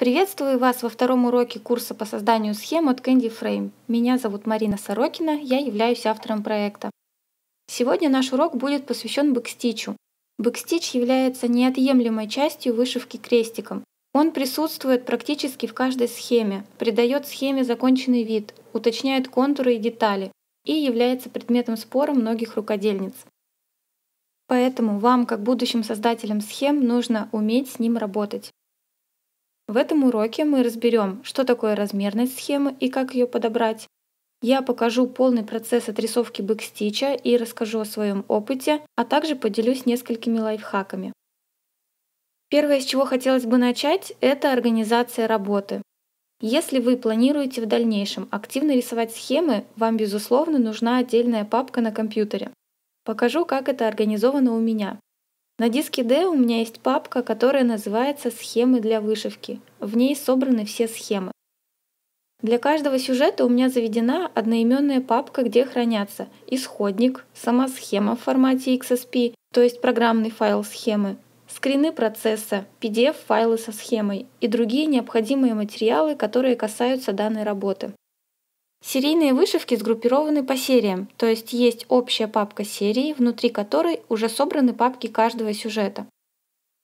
Приветствую вас во втором уроке курса по созданию схем от Candy Frame. Меня зовут Марина Сорокина, я являюсь автором проекта. Сегодня наш урок будет посвящен бэкстичу. Бэкстич является неотъемлемой частью вышивки крестиком. Он присутствует практически в каждой схеме, придает схеме законченный вид, уточняет контуры и детали и является предметом спора многих рукодельниц. Поэтому вам, как будущим создателям схем, нужно уметь с ним работать. В этом уроке мы разберем, что такое размерность схемы и как ее подобрать. Я покажу полный процесс отрисовки бэкстича и расскажу о своем опыте, а также поделюсь несколькими лайфхаками. Первое, с чего хотелось бы начать, это организация работы. Если вы планируете в дальнейшем активно рисовать схемы, вам, безусловно, нужна отдельная папка на компьютере. Покажу, как это организовано у меня. На диске D у меня есть папка, которая называется «Схемы для вышивки». В ней собраны все схемы. Для каждого сюжета у меня заведена одноименная папка, где хранятся исходник, сама схема в формате XSP, то есть программный файл схемы, скрины процесса, PDF-файлы со схемой и другие необходимые материалы, которые касаются данной работы. Серийные вышивки сгруппированы по сериям, то есть есть общая папка серии, внутри которой уже собраны папки каждого сюжета.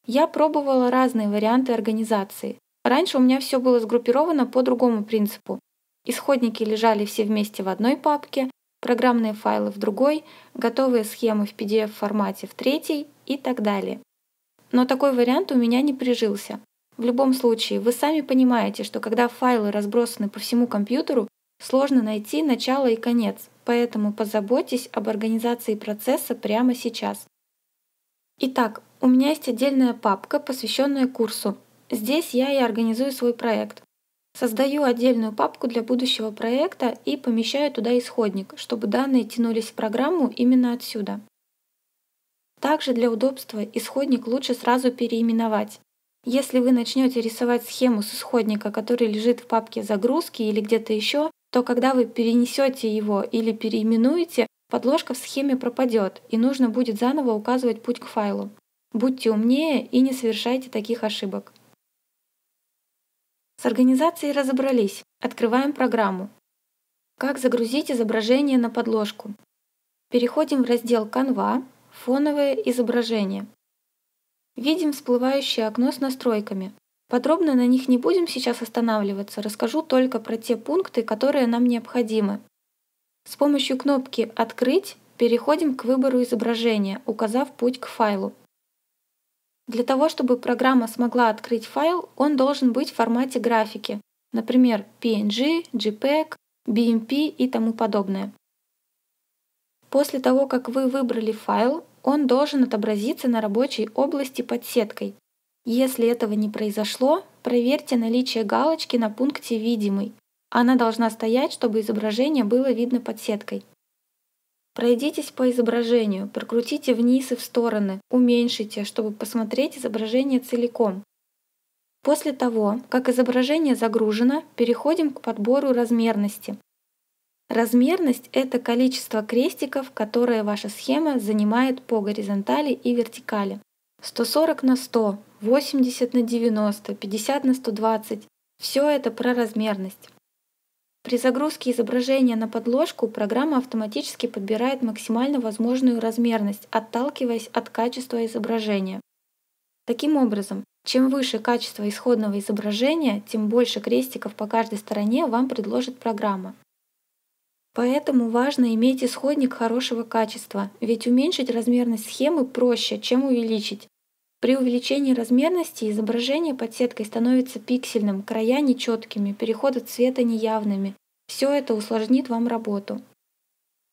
Я пробовала разные варианты организации. Раньше у меня все было сгруппировано по другому принципу. Исходники лежали все вместе в одной папке, программные файлы в другой, готовые схемы в PDF-формате в третьей и так далее. Но такой вариант у меня не прижился. В любом случае, вы сами понимаете, что когда файлы разбросаны по всему компьютеру, Сложно найти начало и конец, поэтому позаботьтесь об организации процесса прямо сейчас. Итак, у меня есть отдельная папка, посвященная курсу. Здесь я и организую свой проект. Создаю отдельную папку для будущего проекта и помещаю туда исходник, чтобы данные тянулись в программу именно отсюда. Также для удобства исходник лучше сразу переименовать. Если вы начнете рисовать схему с исходника, который лежит в папке загрузки или где-то еще, то когда вы перенесете его или переименуете, подложка в схеме пропадет, и нужно будет заново указывать путь к файлу. Будьте умнее и не совершайте таких ошибок. С организацией разобрались. Открываем программу. Как загрузить изображение на подложку? Переходим в раздел Canva, фоновые изображения. Видим всплывающее окно с настройками. Подробно на них не будем сейчас останавливаться, расскажу только про те пункты, которые нам необходимы. С помощью кнопки «Открыть» переходим к выбору изображения, указав путь к файлу. Для того, чтобы программа смогла открыть файл, он должен быть в формате графики, например, PNG, JPEG, BMP и тому подобное. После того, как вы выбрали файл, он должен отобразиться на рабочей области под сеткой, если этого не произошло, проверьте наличие галочки на пункте «Видимый». Она должна стоять, чтобы изображение было видно под сеткой. Пройдитесь по изображению, прокрутите вниз и в стороны, уменьшите, чтобы посмотреть изображение целиком. После того, как изображение загружено, переходим к подбору размерности. Размерность — это количество крестиков, которые ваша схема занимает по горизонтали и вертикали. 140 на 100, 80 на 90, 50 на 120 — все это про размерность. При загрузке изображения на подложку программа автоматически подбирает максимально возможную размерность, отталкиваясь от качества изображения. Таким образом, чем выше качество исходного изображения, тем больше крестиков по каждой стороне вам предложит программа. Поэтому важно иметь исходник хорошего качества, ведь уменьшить размерность схемы проще, чем увеличить. При увеличении размерности изображение под сеткой становится пиксельным, края нечеткими, переходы цвета неявными. Все это усложнит вам работу.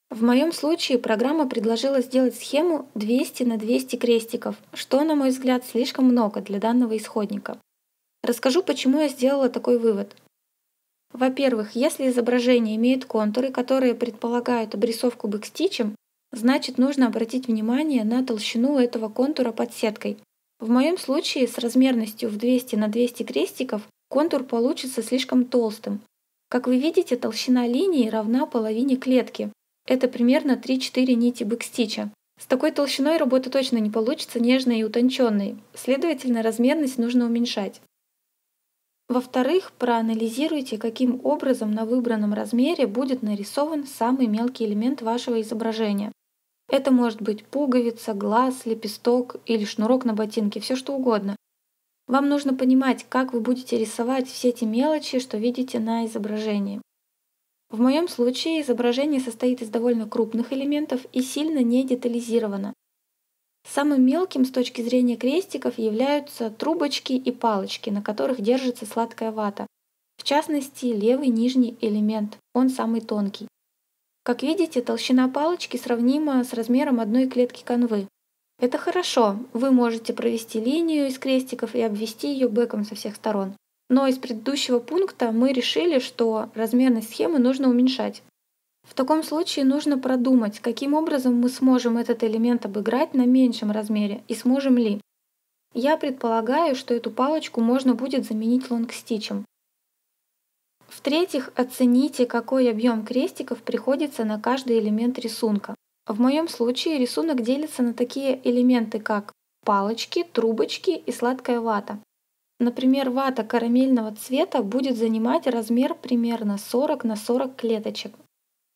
В моем случае программа предложила сделать схему 200 на 200 крестиков, что, на мой взгляд, слишком много для данного исходника. Расскажу, почему я сделала такой вывод. Во-первых, если изображение имеет контуры, которые предполагают обрисовку бэкстичем, значит нужно обратить внимание на толщину этого контура под сеткой. В моем случае с размерностью в 200 на 200 крестиков контур получится слишком толстым. Как вы видите, толщина линии равна половине клетки. Это примерно 3-4 нити бэкстича. С такой толщиной работа точно не получится нежной и утонченной, следовательно, размерность нужно уменьшать. Во-вторых, проанализируйте, каким образом на выбранном размере будет нарисован самый мелкий элемент вашего изображения. Это может быть пуговица, глаз, лепесток или шнурок на ботинке, все что угодно. Вам нужно понимать, как вы будете рисовать все эти мелочи, что видите на изображении. В моем случае изображение состоит из довольно крупных элементов и сильно не детализировано. Самым мелким с точки зрения крестиков являются трубочки и палочки, на которых держится сладкая вата. В частности, левый нижний элемент, он самый тонкий. Как видите, толщина палочки сравнима с размером одной клетки канвы. Это хорошо, вы можете провести линию из крестиков и обвести ее бэком со всех сторон. Но из предыдущего пункта мы решили, что размерность схемы нужно уменьшать. В таком случае нужно продумать, каким образом мы сможем этот элемент обыграть на меньшем размере и сможем ли. Я предполагаю, что эту палочку можно будет заменить лонгстичем. В-третьих, оцените, какой объем крестиков приходится на каждый элемент рисунка. В моем случае рисунок делится на такие элементы, как палочки, трубочки и сладкая вата. Например, вата карамельного цвета будет занимать размер примерно 40 на 40 клеточек.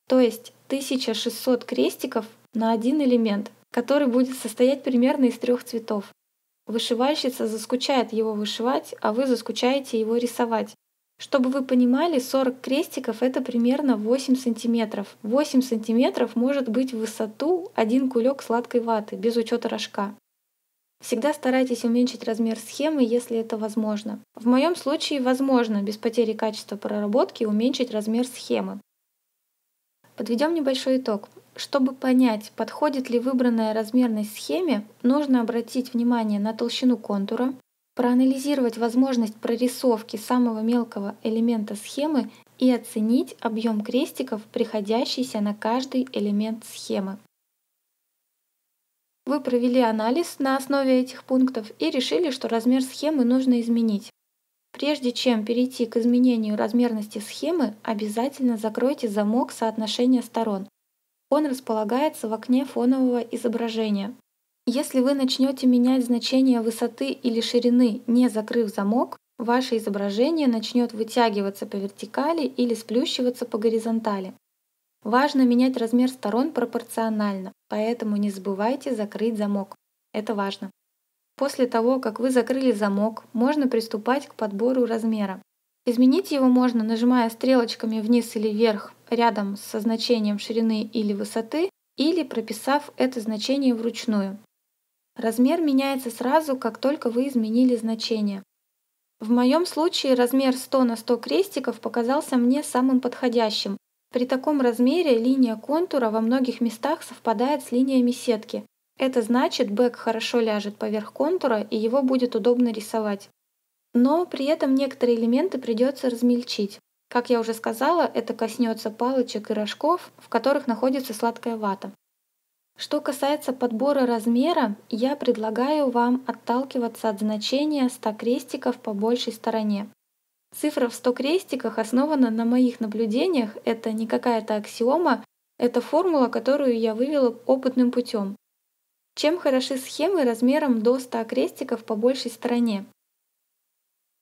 То есть 1600 крестиков на один элемент, который будет состоять примерно из трех цветов. Вышивальщица заскучает его вышивать, а вы заскучаете его рисовать. Чтобы вы понимали, 40 крестиков это примерно 8 сантиметров. 8 сантиметров может быть в высоту один кулек сладкой ваты, без учета рожка. Всегда старайтесь уменьшить размер схемы, если это возможно. В моем случае возможно без потери качества проработки уменьшить размер схемы. Подведем небольшой итог. Чтобы понять, подходит ли выбранная размерность схеме, нужно обратить внимание на толщину контура, проанализировать возможность прорисовки самого мелкого элемента схемы и оценить объем крестиков, приходящийся на каждый элемент схемы. Вы провели анализ на основе этих пунктов и решили, что размер схемы нужно изменить. Прежде чем перейти к изменению размерности схемы, обязательно закройте замок соотношения сторон. Он располагается в окне фонового изображения. Если вы начнете менять значение высоты или ширины, не закрыв замок, ваше изображение начнет вытягиваться по вертикали или сплющиваться по горизонтали. Важно менять размер сторон пропорционально, поэтому не забывайте закрыть замок. Это важно. После того, как вы закрыли замок, можно приступать к подбору размера. Изменить его можно, нажимая стрелочками вниз или вверх рядом со значением ширины или высоты, или прописав это значение вручную. Размер меняется сразу, как только вы изменили значение. В моем случае размер 100 на 100 крестиков показался мне самым подходящим, при таком размере линия контура во многих местах совпадает с линиями сетки. Это значит, бэк хорошо ляжет поверх контура и его будет удобно рисовать. Но при этом некоторые элементы придется размельчить. Как я уже сказала, это коснется палочек и рожков, в которых находится сладкая вата. Что касается подбора размера, я предлагаю вам отталкиваться от значения 100 крестиков по большей стороне. Цифра в 100 крестиках основана на моих наблюдениях, это не какая-то аксиома, это формула, которую я вывела опытным путем. Чем хороши схемы размером до 100 крестиков по большей стороне?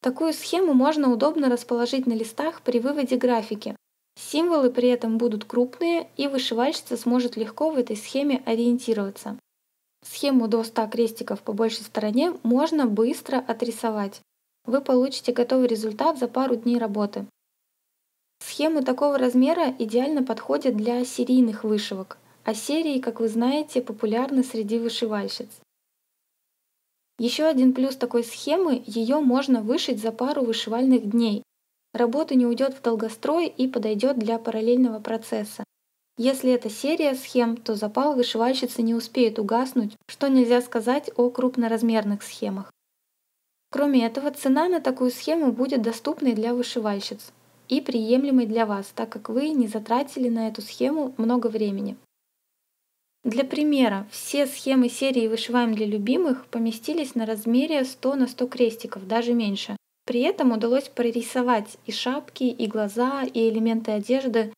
Такую схему можно удобно расположить на листах при выводе графики. Символы при этом будут крупные, и вышивальщица сможет легко в этой схеме ориентироваться. Схему до 100 крестиков по большей стороне можно быстро отрисовать вы получите готовый результат за пару дней работы. Схемы такого размера идеально подходят для серийных вышивок, а серии, как вы знаете, популярны среди вышивальщиц. Еще один плюс такой схемы – ее можно вышить за пару вышивальных дней. Работа не уйдет в долгострой и подойдет для параллельного процесса. Если это серия схем, то запал вышивальщицы не успеет угаснуть, что нельзя сказать о крупноразмерных схемах. Кроме этого, цена на такую схему будет доступной для вышивальщиц и приемлемой для вас, так как вы не затратили на эту схему много времени. Для примера, все схемы серии «Вышиваем для любимых» поместились на размере 100 на 100 крестиков, даже меньше. При этом удалось прорисовать и шапки, и глаза, и элементы одежды.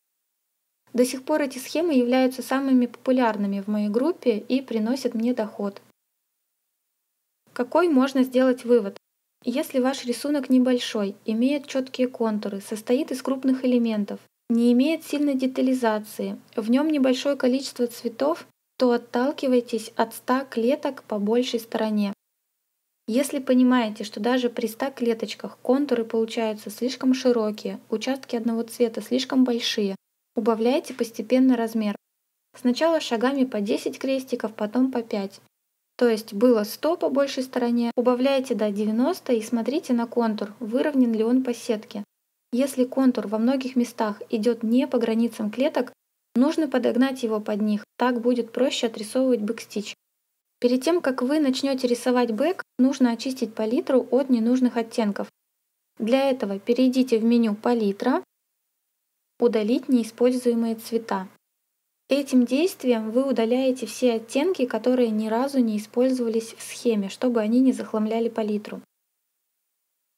До сих пор эти схемы являются самыми популярными в моей группе и приносят мне доход. Какой можно сделать вывод? Если ваш рисунок небольшой, имеет четкие контуры, состоит из крупных элементов, не имеет сильной детализации, в нем небольшое количество цветов, то отталкивайтесь от 100 клеток по большей стороне. Если понимаете, что даже при 100 клеточках контуры получаются слишком широкие, участки одного цвета слишком большие, убавляйте постепенно размер. Сначала шагами по 10 крестиков, потом по 5. То есть было 100 по большей стороне, убавляйте до 90 и смотрите на контур, выровнен ли он по сетке. Если контур во многих местах идет не по границам клеток, нужно подогнать его под них, так будет проще отрисовывать бэкстич. Перед тем, как вы начнете рисовать бэк, нужно очистить палитру от ненужных оттенков. Для этого перейдите в меню «Палитра», «Удалить неиспользуемые цвета». Этим действием вы удаляете все оттенки, которые ни разу не использовались в схеме, чтобы они не захламляли палитру.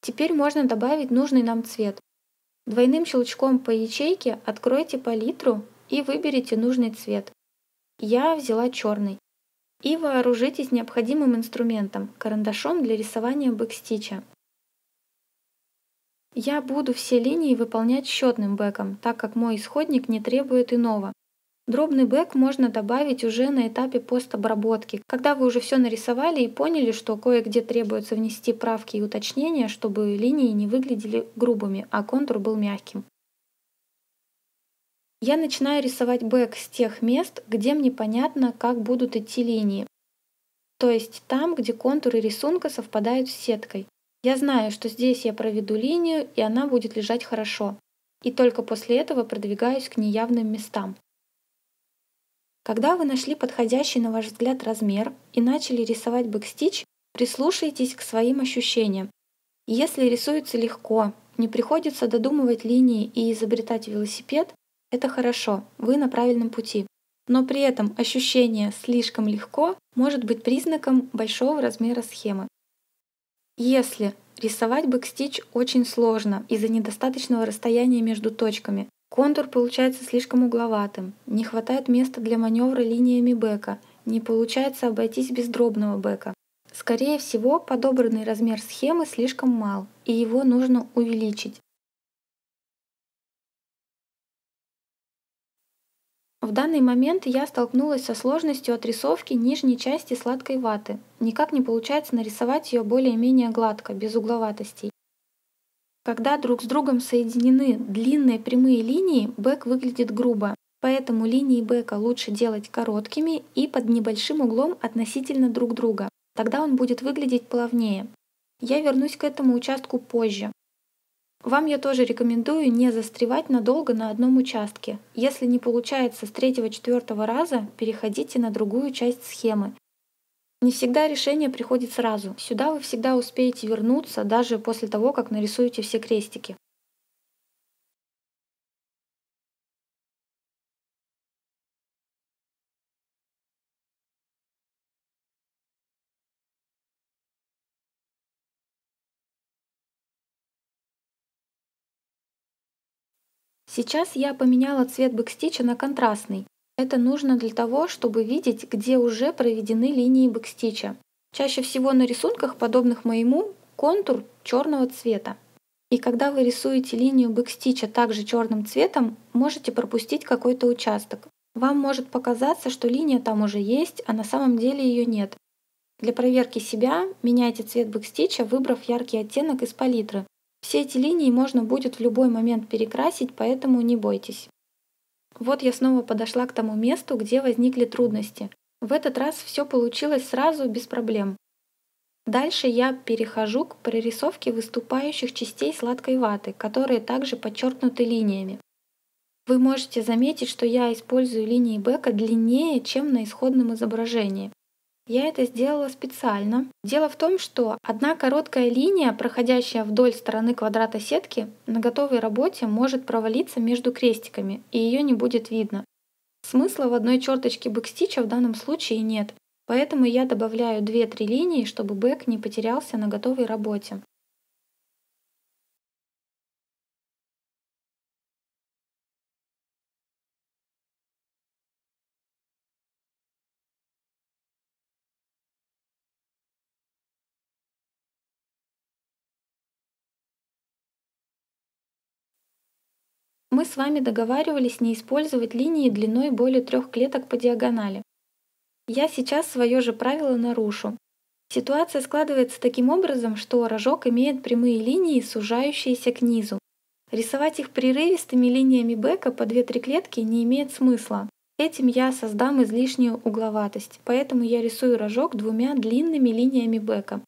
Теперь можно добавить нужный нам цвет. Двойным щелчком по ячейке откройте палитру и выберите нужный цвет. Я взяла черный. И вооружитесь необходимым инструментом – карандашом для рисования бэкстича. Я буду все линии выполнять счетным бэком, так как мой исходник не требует иного. Дробный бэк можно добавить уже на этапе постобработки, когда вы уже все нарисовали и поняли, что кое-где требуется внести правки и уточнения, чтобы линии не выглядели грубыми, а контур был мягким. Я начинаю рисовать бэк с тех мест, где мне понятно, как будут идти линии. То есть там, где контуры рисунка совпадают с сеткой. Я знаю, что здесь я проведу линию, и она будет лежать хорошо. И только после этого продвигаюсь к неявным местам. Когда вы нашли подходящий на ваш взгляд размер и начали рисовать бэкстич, прислушайтесь к своим ощущениям. Если рисуется легко, не приходится додумывать линии и изобретать велосипед, это хорошо, вы на правильном пути. Но при этом ощущение «слишком легко» может быть признаком большого размера схемы. Если рисовать бэкстич очень сложно из-за недостаточного расстояния между точками, Контур получается слишком угловатым, не хватает места для маневра линиями бэка, не получается обойтись без дробного бэка. Скорее всего, подобранный размер схемы слишком мал, и его нужно увеличить. В данный момент я столкнулась со сложностью отрисовки нижней части сладкой ваты. Никак не получается нарисовать ее более-менее гладко, без угловатостей. Когда друг с другом соединены длинные прямые линии, бэк выглядит грубо, поэтому линии бэка лучше делать короткими и под небольшим углом относительно друг друга. Тогда он будет выглядеть плавнее. Я вернусь к этому участку позже. Вам я тоже рекомендую не застревать надолго на одном участке. Если не получается с третьего-четвертого раза, переходите на другую часть схемы не всегда решение приходит сразу. Сюда вы всегда успеете вернуться, даже после того, как нарисуете все крестики. Сейчас я поменяла цвет бэкстича на контрастный. Это нужно для того, чтобы видеть, где уже проведены линии бэкстича. Чаще всего на рисунках, подобных моему, контур черного цвета. И когда вы рисуете линию бэкстича также черным цветом, можете пропустить какой-то участок. Вам может показаться, что линия там уже есть, а на самом деле ее нет. Для проверки себя меняйте цвет бэкстича, выбрав яркий оттенок из палитры. Все эти линии можно будет в любой момент перекрасить, поэтому не бойтесь. Вот я снова подошла к тому месту, где возникли трудности. В этот раз все получилось сразу, без проблем. Дальше я перехожу к прорисовке выступающих частей сладкой ваты, которые также подчеркнуты линиями. Вы можете заметить, что я использую линии бэка длиннее, чем на исходном изображении. Я это сделала специально. Дело в том, что одна короткая линия, проходящая вдоль стороны квадрата сетки, на готовой работе может провалиться между крестиками, и ее не будет видно. Смысла в одной черточке бэкстича в данном случае нет, поэтому я добавляю 2-3 линии, чтобы бэк не потерялся на готовой работе. Мы с вами договаривались не использовать линии длиной более трех клеток по диагонали. Я сейчас свое же правило нарушу. Ситуация складывается таким образом, что рожок имеет прямые линии, сужающиеся к низу. Рисовать их прерывистыми линиями бэка по 2-3 клетки не имеет смысла. Этим я создам излишнюю угловатость, поэтому я рисую рожок двумя длинными линиями бэка.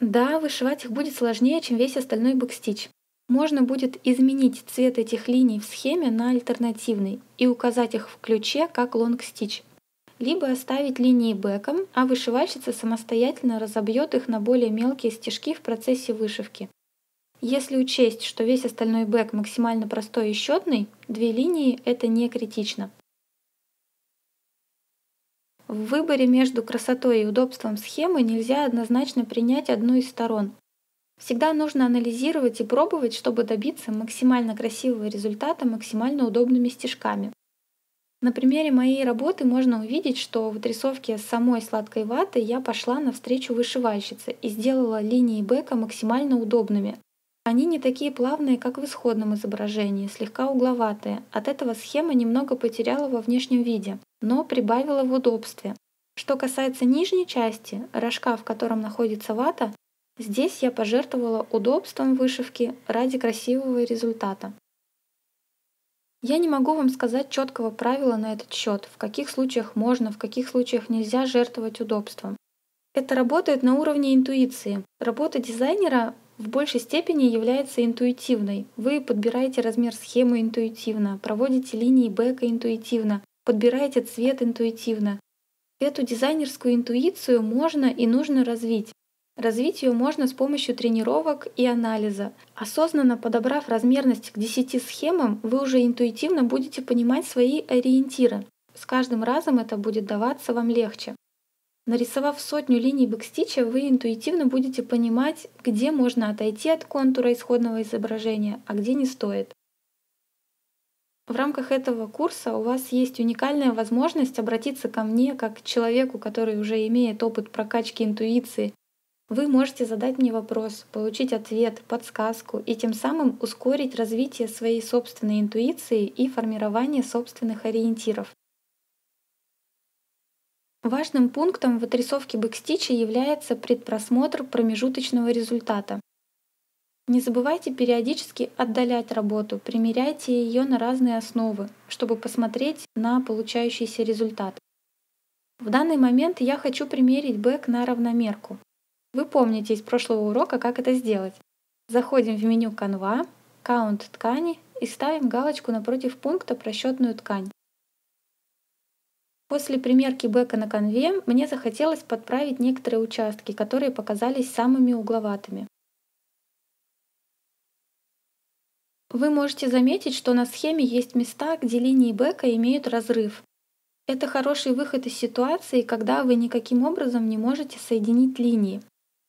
Да, вышивать их будет сложнее, чем весь остальной бэкстич. Можно будет изменить цвет этих линий в схеме на альтернативный и указать их в ключе как лонгстич. Либо оставить линии бэком, а вышивальщица самостоятельно разобьет их на более мелкие стежки в процессе вышивки. Если учесть, что весь остальной бэк максимально простой и счетный, две линии это не критично. В выборе между красотой и удобством схемы нельзя однозначно принять одну из сторон. Всегда нужно анализировать и пробовать, чтобы добиться максимально красивого результата максимально удобными стежками. На примере моей работы можно увидеть, что в отрисовке самой сладкой ваты я пошла навстречу вышивальщице и сделала линии бэка максимально удобными. Они не такие плавные, как в исходном изображении, слегка угловатые. От этого схема немного потеряла во внешнем виде, но прибавила в удобстве. Что касается нижней части, рожка, в котором находится вата, здесь я пожертвовала удобством вышивки ради красивого результата. Я не могу вам сказать четкого правила на этот счет, в каких случаях можно, в каких случаях нельзя жертвовать удобством. Это работает на уровне интуиции. Работа дизайнера в большей степени является интуитивной. Вы подбираете размер схемы интуитивно, проводите линии бэка интуитивно, подбираете цвет интуитивно. Эту дизайнерскую интуицию можно и нужно развить. Развить ее можно с помощью тренировок и анализа. Осознанно подобрав размерность к 10 схемам, вы уже интуитивно будете понимать свои ориентиры. С каждым разом это будет даваться вам легче. Нарисовав сотню линий бэкстича, вы интуитивно будете понимать, где можно отойти от контура исходного изображения, а где не стоит. В рамках этого курса у вас есть уникальная возможность обратиться ко мне как к человеку, который уже имеет опыт прокачки интуиции. Вы можете задать мне вопрос, получить ответ, подсказку и тем самым ускорить развитие своей собственной интуиции и формирование собственных ориентиров. Важным пунктом в отрисовке бэкстича является предпросмотр промежуточного результата. Не забывайте периодически отдалять работу, примеряйте ее на разные основы, чтобы посмотреть на получающийся результат. В данный момент я хочу примерить бэк на равномерку. Вы помните из прошлого урока, как это сделать. Заходим в меню Canva, Count ткани и ставим галочку напротив пункта про счетную ткань. После примерки бэка на конве мне захотелось подправить некоторые участки, которые показались самыми угловатыми. Вы можете заметить, что на схеме есть места, где линии бэка имеют разрыв. Это хороший выход из ситуации, когда вы никаким образом не можете соединить линии.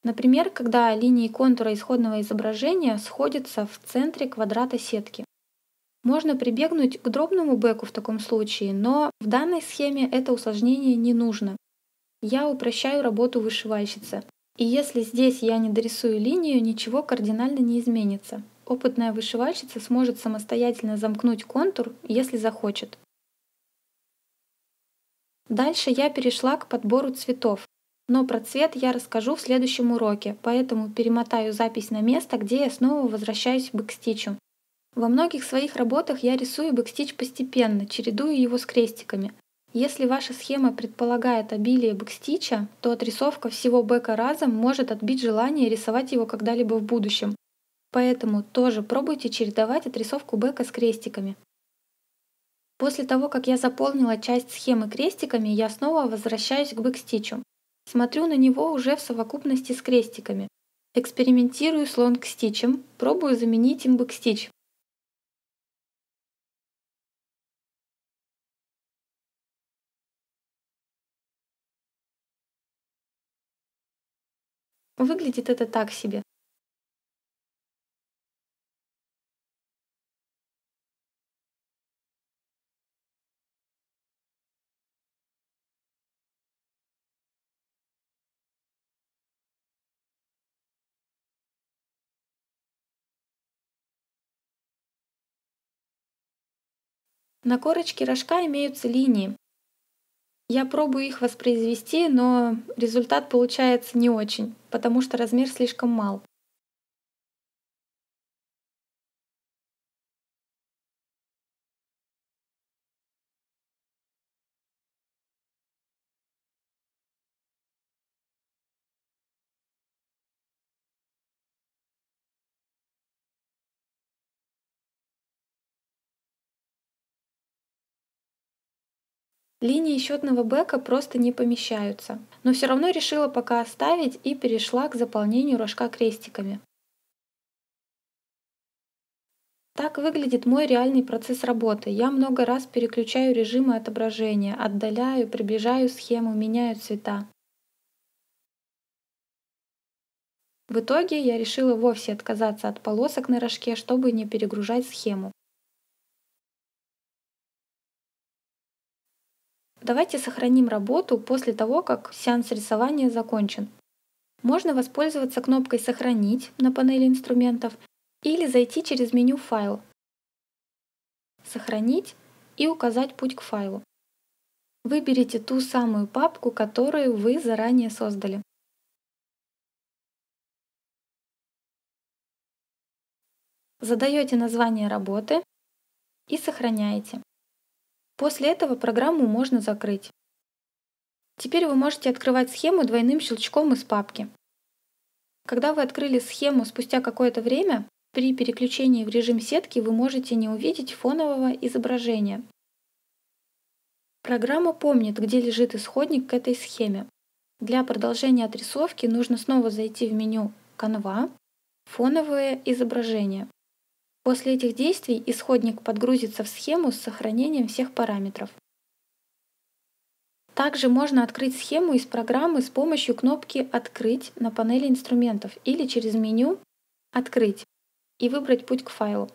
Например, когда линии контура исходного изображения сходятся в центре квадрата сетки. Можно прибегнуть к дробному бэку в таком случае, но в данной схеме это усложнение не нужно. Я упрощаю работу вышивальщицы. И если здесь я не дорисую линию, ничего кардинально не изменится. Опытная вышивальщица сможет самостоятельно замкнуть контур, если захочет. Дальше я перешла к подбору цветов. Но про цвет я расскажу в следующем уроке, поэтому перемотаю запись на место, где я снова возвращаюсь к бэкстичу. Во многих своих работах я рисую бэкстич постепенно, чередую его с крестиками. Если ваша схема предполагает обилие бэкстича, то отрисовка всего бэка разом может отбить желание рисовать его когда-либо в будущем. Поэтому тоже пробуйте чередовать отрисовку бэка с крестиками. После того, как я заполнила часть схемы крестиками, я снова возвращаюсь к бэкстичу. Смотрю на него уже в совокупности с крестиками. Экспериментирую с лонгстичем, пробую заменить им бэкстич. Выглядит это так себе. На корочке рожка имеются линии. Я пробую их воспроизвести, но результат получается не очень, потому что размер слишком мал. Линии счетного бэка просто не помещаются, но все равно решила пока оставить и перешла к заполнению рожка крестиками. Так выглядит мой реальный процесс работы. Я много раз переключаю режимы отображения, отдаляю, приближаю схему, меняю цвета. В итоге я решила вовсе отказаться от полосок на рожке, чтобы не перегружать схему. Давайте сохраним работу после того, как сеанс рисования закончен. Можно воспользоваться кнопкой «Сохранить» на панели инструментов или зайти через меню «Файл», «Сохранить» и указать путь к файлу. Выберите ту самую папку, которую вы заранее создали. Задаете название работы и сохраняете. После этого программу можно закрыть. Теперь вы можете открывать схему двойным щелчком из папки. Когда вы открыли схему спустя какое-то время, при переключении в режим сетки вы можете не увидеть фонового изображения. Программа помнит, где лежит исходник к этой схеме. Для продолжения отрисовки нужно снова зайти в меню Canva, фоновое изображение. После этих действий исходник подгрузится в схему с сохранением всех параметров. Также можно открыть схему из программы с помощью кнопки «Открыть» на панели инструментов или через меню «Открыть» и выбрать путь к файлу.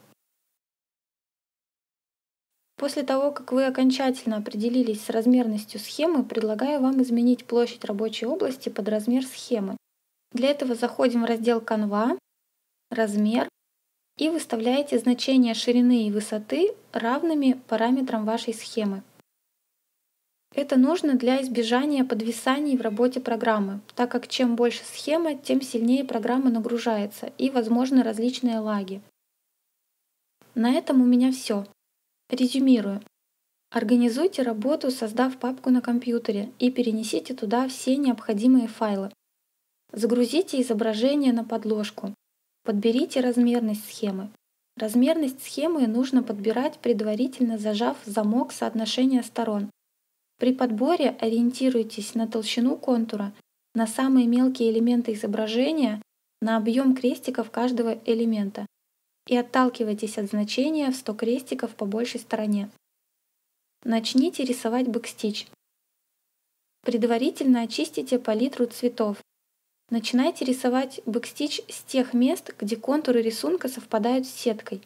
После того, как вы окончательно определились с размерностью схемы, предлагаю вам изменить площадь рабочей области под размер схемы. Для этого заходим в раздел Canva, размер и выставляете значения ширины и высоты равными параметрам вашей схемы. Это нужно для избежания подвисаний в работе программы, так как чем больше схема, тем сильнее программа нагружается и возможны различные лаги. На этом у меня все. Резюмирую. Организуйте работу, создав папку на компьютере и перенесите туда все необходимые файлы. Загрузите изображение на подложку. Подберите размерность схемы. Размерность схемы нужно подбирать, предварительно зажав замок соотношения сторон. При подборе ориентируйтесь на толщину контура, на самые мелкие элементы изображения, на объем крестиков каждого элемента и отталкивайтесь от значения в 100 крестиков по большей стороне. Начните рисовать бэкстич. Предварительно очистите палитру цветов, Начинайте рисовать бэкстич с тех мест, где контуры рисунка совпадают с сеткой.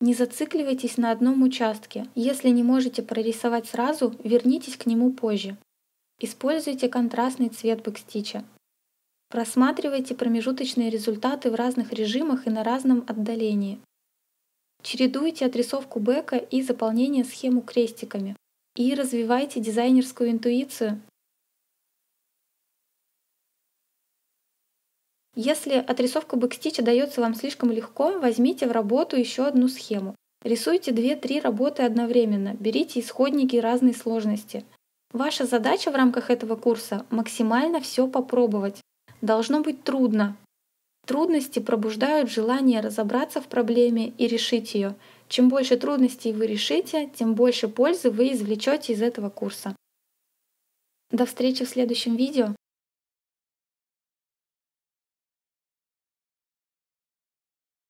Не зацикливайтесь на одном участке. Если не можете прорисовать сразу, вернитесь к нему позже. Используйте контрастный цвет бэкстича. Просматривайте промежуточные результаты в разных режимах и на разном отдалении. Чередуйте отрисовку бэка и заполнение схемы крестиками. И развивайте дизайнерскую интуицию, Если отрисовка бэкстича дается вам слишком легко, возьмите в работу еще одну схему. Рисуйте 2-3 работы одновременно, берите исходники разной сложности. Ваша задача в рамках этого курса — максимально все попробовать. Должно быть трудно. Трудности пробуждают желание разобраться в проблеме и решить ее. Чем больше трудностей вы решите, тем больше пользы вы извлечете из этого курса. До встречи в следующем видео.